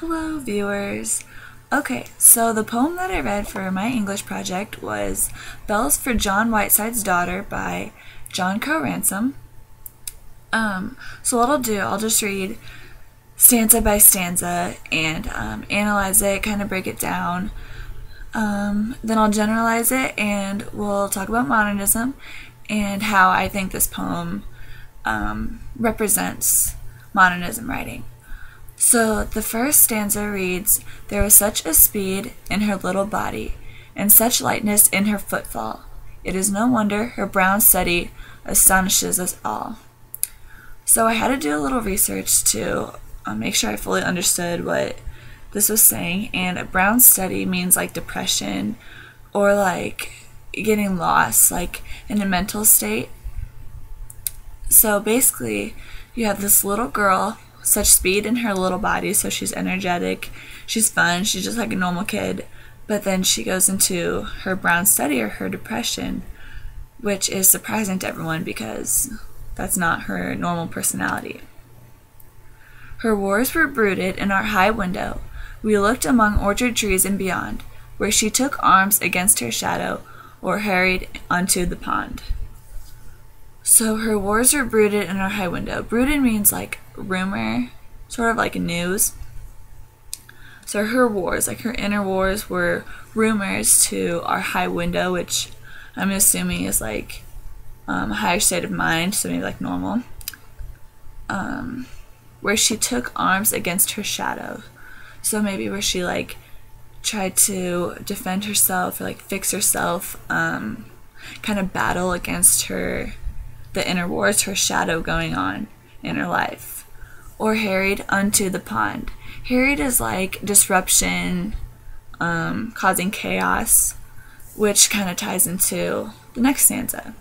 Hello, viewers. Okay, so the poem that I read for my English project was Bells for John Whiteside's Daughter by John Crowe Ransom. Um, so what I'll do, I'll just read stanza by stanza and um, analyze it, kind of break it down. Um, then I'll generalize it and we'll talk about modernism and how I think this poem um, represents modernism writing. So the first stanza reads, There was such a speed in her little body, and such lightness in her footfall. It is no wonder her brown study astonishes us all. So I had to do a little research to uh, make sure I fully understood what this was saying, and a brown study means like depression or like getting lost, like in a mental state. So basically, you have this little girl such speed in her little body, so she's energetic, she's fun, she's just like a normal kid. But then she goes into her brown study or her depression, which is surprising to everyone because that's not her normal personality. Her wars were brooded in our high window. We looked among orchard trees and beyond, where she took arms against her shadow or hurried unto the pond. So her wars were brooded in our high window. Brooded means like rumor, sort of like news. So her wars, like her inner wars, were rumors to our high window, which I'm assuming is like um, a higher state of mind, so maybe like normal. Um, where she took arms against her shadow. So maybe where she like tried to defend herself or like fix herself, um, kind of battle against her, the inner wars, her shadow going on in her life or harried unto the pond. Harried is like disruption, um, causing chaos, which kind of ties into the next stanza.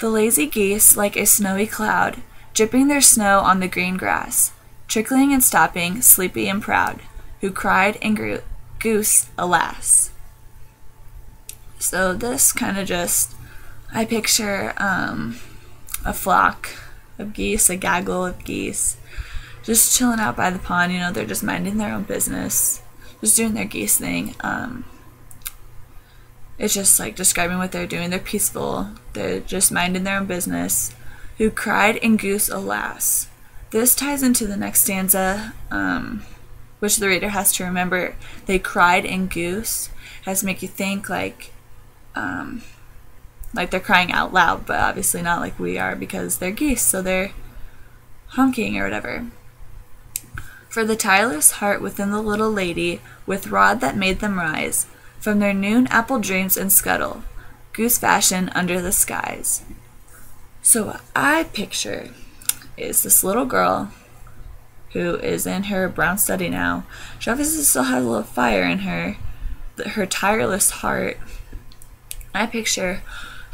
The lazy geese, like a snowy cloud, dripping their snow on the green grass, trickling and stopping, sleepy and proud, who cried and grew, goose, alas. So this kind of just, I picture um, a flock of geese, a gaggle of geese, just chilling out by the pond. You know, they're just minding their own business, just doing their geese thing. Um, it's just like describing what they're doing. They're peaceful. They're just minding their own business. Who cried in goose, alas. This ties into the next stanza, um, which the reader has to remember. They cried in goose has to make you think like, um, like they're crying out loud, but obviously not like we are because they're geese, so they're honking or whatever. For the tireless heart within the little lady, with rod that made them rise, from their noon apple dreams and scuttle, goose fashion under the skies. So what I picture is this little girl who is in her brown study now. She obviously still has a little fire in her, her tireless heart. I picture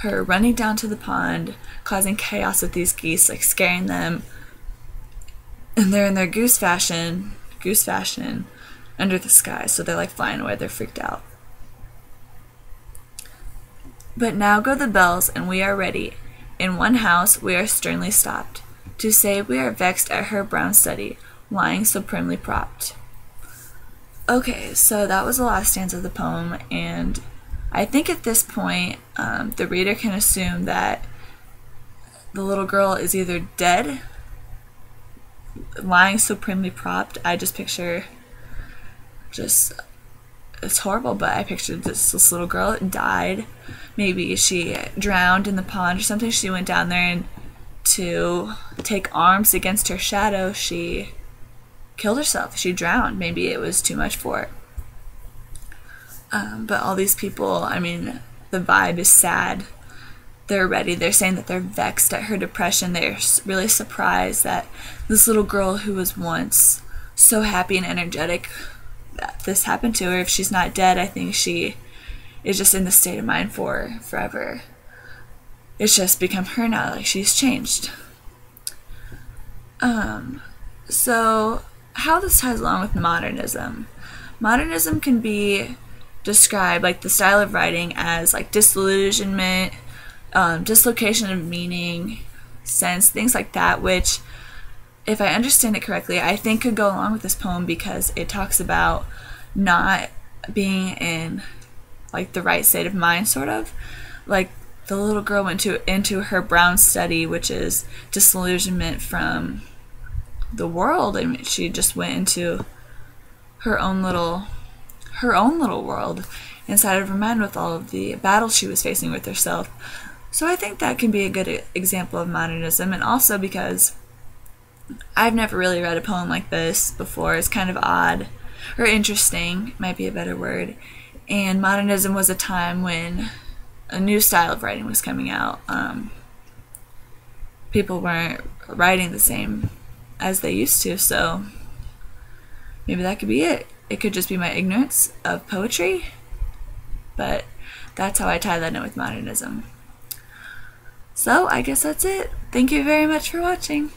her running down to the pond, causing chaos with these geese, like scaring them, and they're in their goose fashion, goose fashion, under the sky. So they're like flying away. They're freaked out. But now go the bells, and we are ready. In one house we are sternly stopped, to say we are vexed at her brown study, lying so primly propped. Okay, so that was the last stanza of the poem, and I think at this point um, the reader can assume that the little girl is either dead lying supremely propped, I just picture just it's horrible, but I pictured this, this little girl died. Maybe she drowned in the pond or something. She went down there and to take arms against her shadow, she killed herself. She drowned. Maybe it was too much for her. Um, but all these people, I mean, the vibe is sad they're ready. They're saying that they're vexed at her depression. They're really surprised that this little girl who was once so happy and energetic that this happened to her. If she's not dead, I think she is just in the state of mind for forever. It's just become her now. Like she's changed. Um, so how this ties along with modernism. Modernism can be described like the style of writing as like disillusionment um, dislocation of meaning, sense, things like that, which if I understand it correctly, I think could go along with this poem because it talks about not being in like the right state of mind, sort of. Like the little girl went to into her brown study, which is disillusionment from the world, and she just went into her own little her own little world inside of her mind with all of the battles she was facing with herself. So I think that can be a good example of modernism, and also because I've never really read a poem like this before. It's kind of odd or interesting, might be a better word. And modernism was a time when a new style of writing was coming out. Um, people weren't writing the same as they used to, so maybe that could be it. It could just be my ignorance of poetry, but that's how I tie that in with modernism. So I guess that's it. Thank you very much for watching.